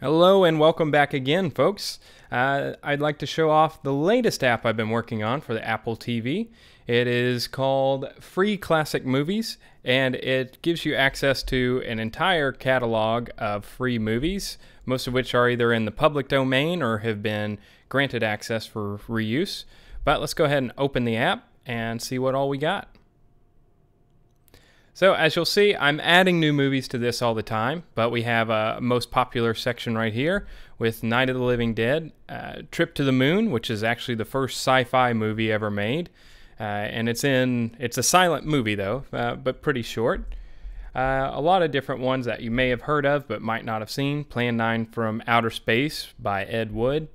Hello and welcome back again, folks. Uh, I'd like to show off the latest app I've been working on for the Apple TV. It is called Free Classic Movies, and it gives you access to an entire catalog of free movies, most of which are either in the public domain or have been granted access for reuse. But let's go ahead and open the app and see what all we got. So as you'll see, I'm adding new movies to this all the time, but we have a most popular section right here with Night of the Living Dead, uh, Trip to the Moon, which is actually the first sci-fi movie ever made, uh, and it's in it's a silent movie though, uh, but pretty short. Uh, a lot of different ones that you may have heard of but might not have seen. Plan 9 from Outer Space by Ed Wood.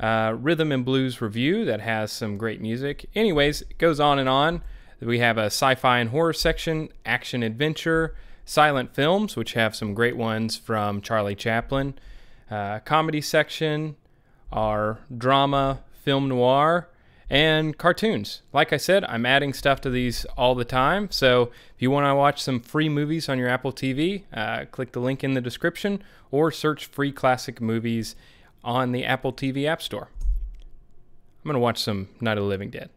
Uh, Rhythm and Blues Revue that has some great music. Anyways, it goes on and on. We have a sci fi and horror section, action adventure, silent films, which have some great ones from Charlie Chaplin, uh, comedy section, our drama, film noir, and cartoons. Like I said, I'm adding stuff to these all the time. So if you want to watch some free movies on your Apple TV, uh, click the link in the description or search free classic movies on the Apple TV App Store. I'm going to watch some Night of the Living Dead.